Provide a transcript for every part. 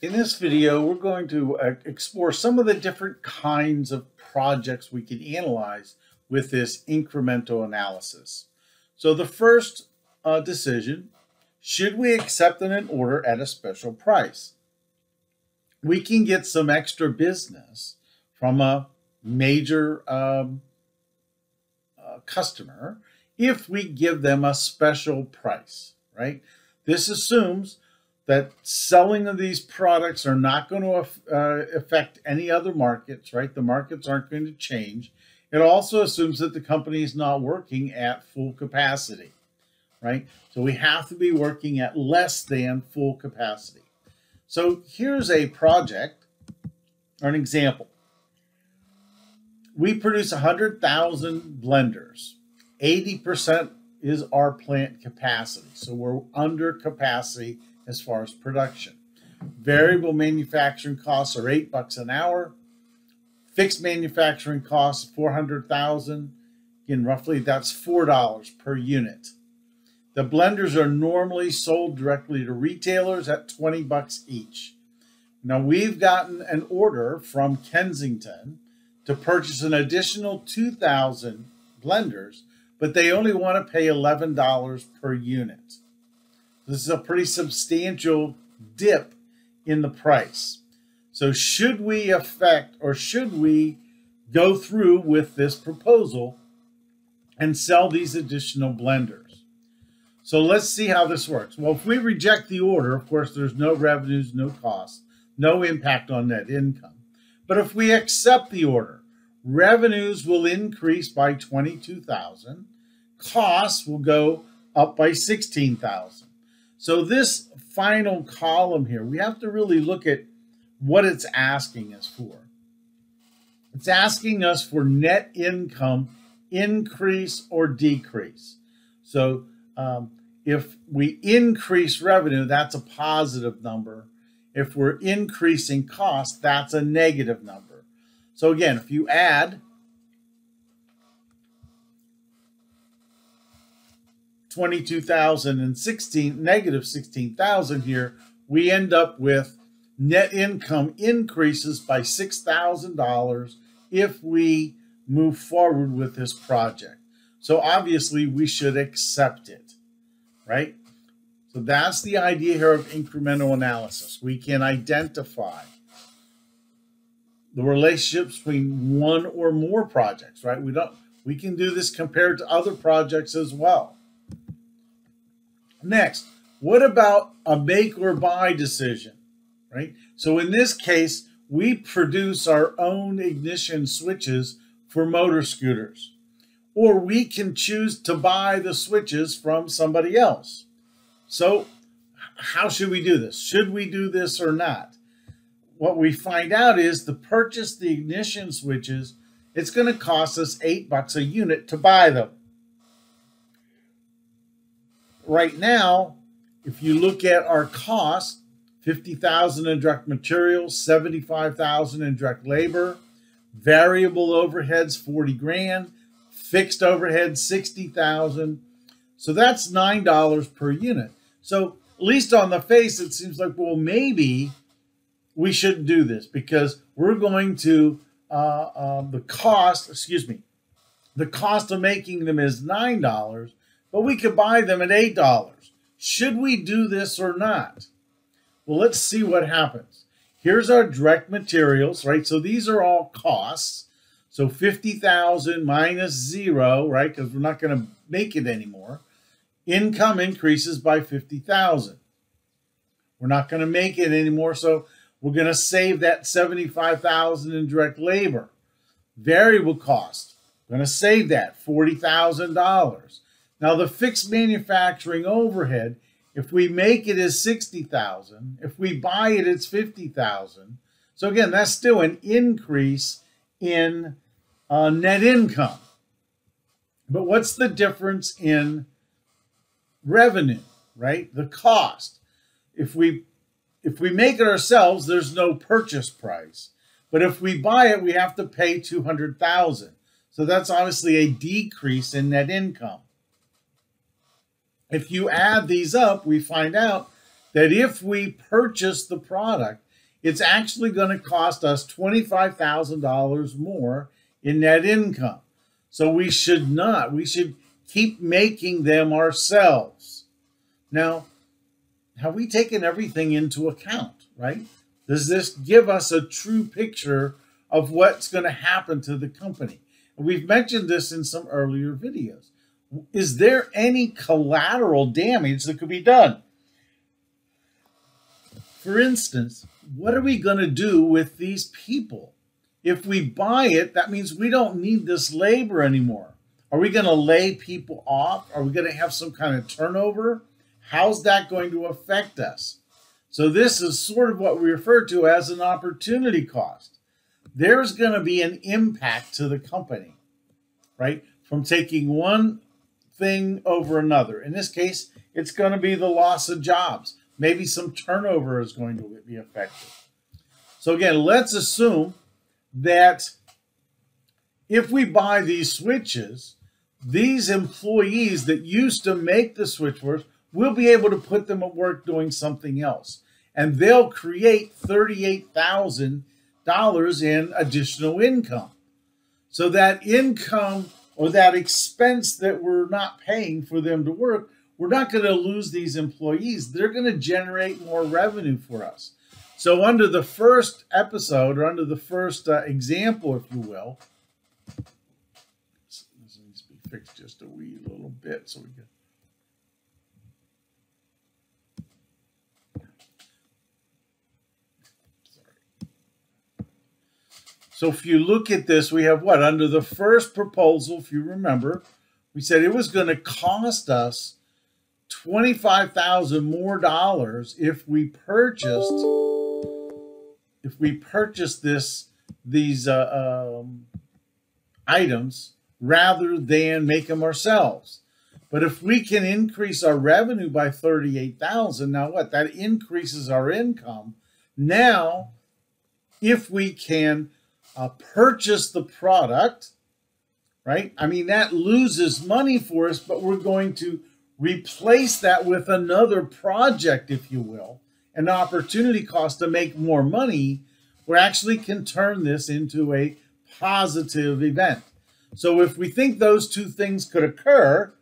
In this video, we're going to uh, explore some of the different kinds of projects we can analyze with this incremental analysis. So the first uh, decision, should we accept an order at a special price? We can get some extra business from a major um, uh, customer if we give them a special price, right? This assumes that selling of these products are not going to uh, affect any other markets, right? The markets aren't going to change. It also assumes that the company is not working at full capacity, right? So we have to be working at less than full capacity. So here's a project or an example. We produce 100,000 blenders. 80% is our plant capacity. So we're under capacity as far as production. Variable manufacturing costs are eight bucks an hour. Fixed manufacturing costs, 400,000. Again, roughly that's $4 per unit. The blenders are normally sold directly to retailers at 20 bucks each. Now we've gotten an order from Kensington to purchase an additional 2,000 blenders, but they only want to pay $11 per unit. This is a pretty substantial dip in the price. So should we affect or should we go through with this proposal and sell these additional blenders? So let's see how this works. Well, if we reject the order, of course, there's no revenues, no costs, no impact on net income. But if we accept the order, revenues will increase by 22,000, costs will go up by 16,000. So this final column here, we have to really look at what it's asking us for. It's asking us for net income increase or decrease. So um, if we increase revenue, that's a positive number. If we're increasing cost, that's a negative number. So again, if you add 22,016, negative 16,000 here, we end up with net income increases by $6,000 if we move forward with this project. So obviously we should accept it, right? So that's the idea here of incremental analysis. We can identify the relationships between one or more projects, right? We don't we can do this compared to other projects as well. Next, what about a make or buy decision, right? So in this case, we produce our own ignition switches for motor scooters, or we can choose to buy the switches from somebody else. So how should we do this? Should we do this or not? What we find out is to purchase the ignition switches, it's going to cost us eight bucks a unit to buy them right now, if you look at our cost, 50,000 in direct materials, 75,000 in direct labor, variable overheads 40 grand, fixed overhead 60,000. So that's $9 per unit. So at least on the face, it seems like, well, maybe we shouldn't do this because we're going to, uh, um, the cost, excuse me, the cost of making them is $9 but we could buy them at $8. Should we do this or not? Well, let's see what happens. Here's our direct materials, right? So these are all costs. So 50,000 minus zero, right? Because we're not going to make it anymore. Income increases by 50,000. We're not going to make it anymore. So we're going to save that 75,000 in direct labor. Variable cost, going to save that $40,000. Now the fixed manufacturing overhead, if we make it as 60,000, if we buy it, it's 50,000. So again, that's still an increase in uh, net income. But what's the difference in revenue, right? The cost. If we if we make it ourselves, there's no purchase price. But if we buy it, we have to pay 200,000. So that's obviously a decrease in net income. If you add these up, we find out that if we purchase the product it's actually going to cost us $25,000 more in net income. So we should not, we should keep making them ourselves. Now, have we taken everything into account, right? Does this give us a true picture of what's going to happen to the company? We've mentioned this in some earlier videos. Is there any collateral damage that could be done? For instance, what are we going to do with these people? If we buy it, that means we don't need this labor anymore. Are we going to lay people off? Are we going to have some kind of turnover? How's that going to affect us? So, this is sort of what we refer to as an opportunity cost. There's going to be an impact to the company, right? From taking one thing over another. In this case, it's going to be the loss of jobs. Maybe some turnover is going to be affected. So, again, let's assume that if we buy these switches, these employees that used to make the switchboards will be able to put them at work doing something else. And they'll create $38,000 in additional income. So that income or that expense that we're not paying for them to work, we're not going to lose these employees. They're going to generate more revenue for us. So, under the first episode, or under the first uh, example, if you will, this needs to be fixed just a wee little bit so we can. So if you look at this, we have what? Under the first proposal, if you remember, we said it was going to cost us 25,000 more dollars if we purchased if we purchased this these uh, um, items rather than make them ourselves. But if we can increase our revenue by 38,000, now what? That increases our income. Now, if we can uh, purchase the product, right? I mean, that loses money for us, but we're going to replace that with another project, if you will, an opportunity cost to make more money. We actually can turn this into a positive event. So if we think those two things could occur,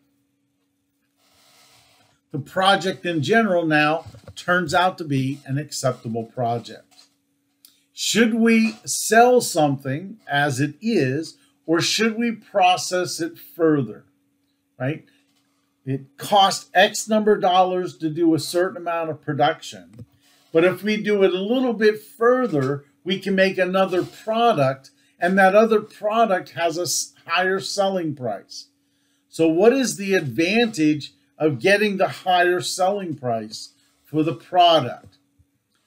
the project in general now turns out to be an acceptable project. Should we sell something as it is, or should we process it further? Right? It costs X number of dollars to do a certain amount of production. But if we do it a little bit further, we can make another product, and that other product has a higher selling price. So, what is the advantage of getting the higher selling price for the product?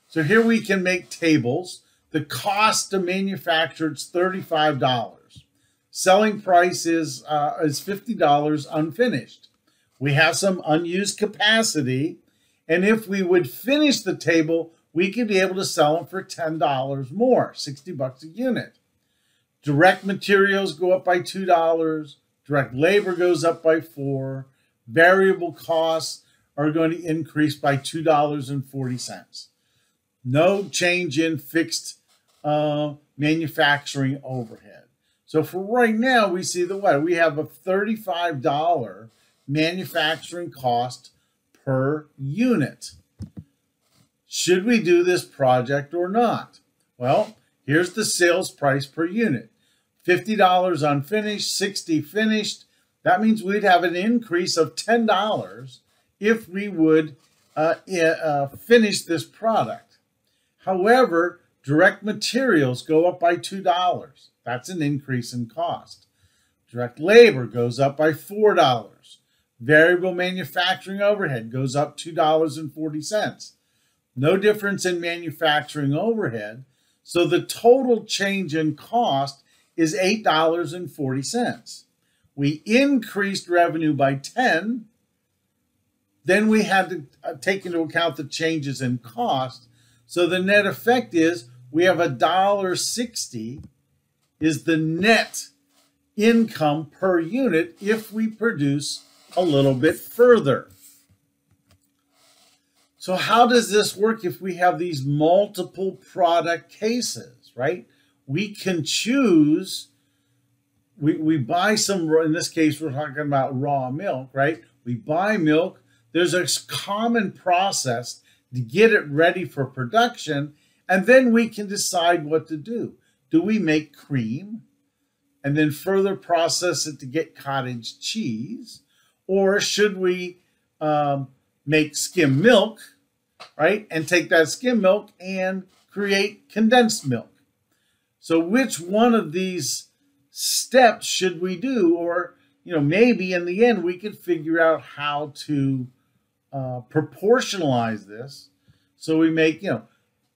So, here we can make tables the cost to manufacture is $35. Selling price is, uh, is $50 unfinished. We have some unused capacity, and if we would finish the table, we could be able to sell them for $10 more, 60 bucks a unit. Direct materials go up by $2, direct labor goes up by 4, variable costs are going to increase by $2.40. No change in fixed uh, manufacturing overhead. So for right now, we see the what? We have a $35 manufacturing cost per unit. Should we do this project or not? Well, here's the sales price per unit. $50 unfinished, 60 finished. That means we'd have an increase of $10 if we would uh, uh, finish this product. However, Direct materials go up by $2. That's an increase in cost. Direct labor goes up by $4. Variable manufacturing overhead goes up $2.40. No difference in manufacturing overhead. So the total change in cost is $8.40. We increased revenue by 10. Then we had to uh, take into account the changes in cost so the net effect is we have a dollar sixty is the net income per unit if we produce a little bit further. So how does this work if we have these multiple product cases, right? We can choose, we, we buy some, in this case, we're talking about raw milk, right? We buy milk. There's a common process to get it ready for production, and then we can decide what to do. Do we make cream and then further process it to get cottage cheese? Or should we um, make skim milk, right? And take that skim milk and create condensed milk. So which one of these steps should we do? Or, you know, maybe in the end we could figure out how to uh, proportionalize this. So we make, you know,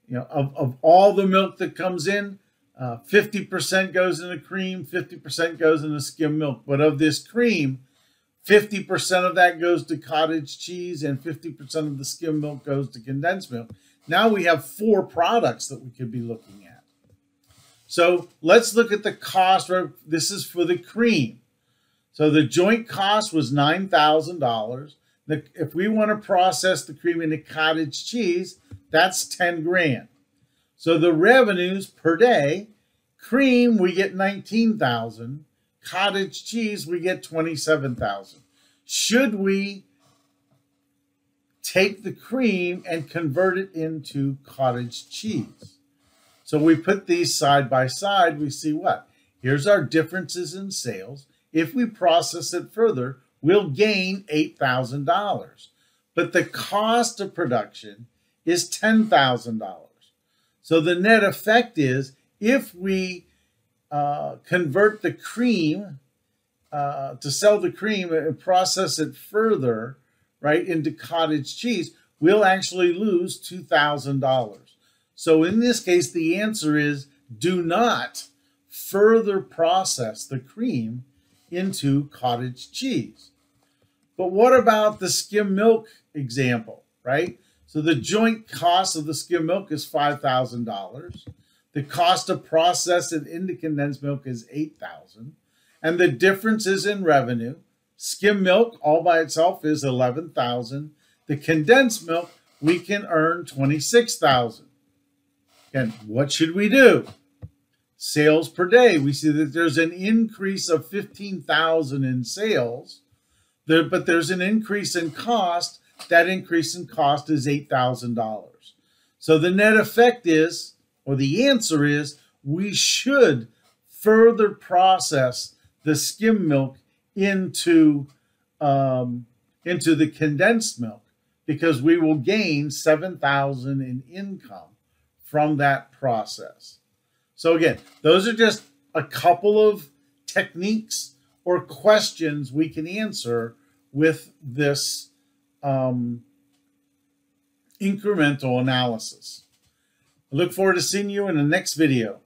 you know, of, of all the milk that comes in, 50% uh, goes into cream, 50% goes into skim milk. But of this cream, 50% of that goes to cottage cheese and 50% of the skim milk goes to condensed milk. Now we have four products that we could be looking at. So let's look at the cost. This is for the cream. So the joint cost was $9,000. If we want to process the cream into cottage cheese, that's 10 grand. So the revenues per day, cream, we get 19,000. Cottage cheese, we get 27,000. Should we take the cream and convert it into cottage cheese? So we put these side by side, we see what? Here's our differences in sales. If we process it further, we'll gain $8,000. But the cost of production is $10,000. So the net effect is if we uh, convert the cream uh, to sell the cream and process it further, right, into cottage cheese, we'll actually lose $2,000. So in this case, the answer is do not further process the cream into cottage cheese. But what about the skim milk example, right? So the joint cost of the skim milk is $5,000. The cost to process it into condensed milk is 8000 and the difference is in revenue. Skim milk all by itself is 11,000. The condensed milk we can earn 26,000. And what should we do? Sales per day. We see that there's an increase of 15,000 in sales, there, but there's an increase in cost. That increase in cost is $8,000. So the net effect is or the answer is we should further process the skim milk into um, into the condensed milk because we will gain 7,000 in income from that process. So again, those are just a couple of techniques or questions we can answer with this um, incremental analysis. I look forward to seeing you in the next video.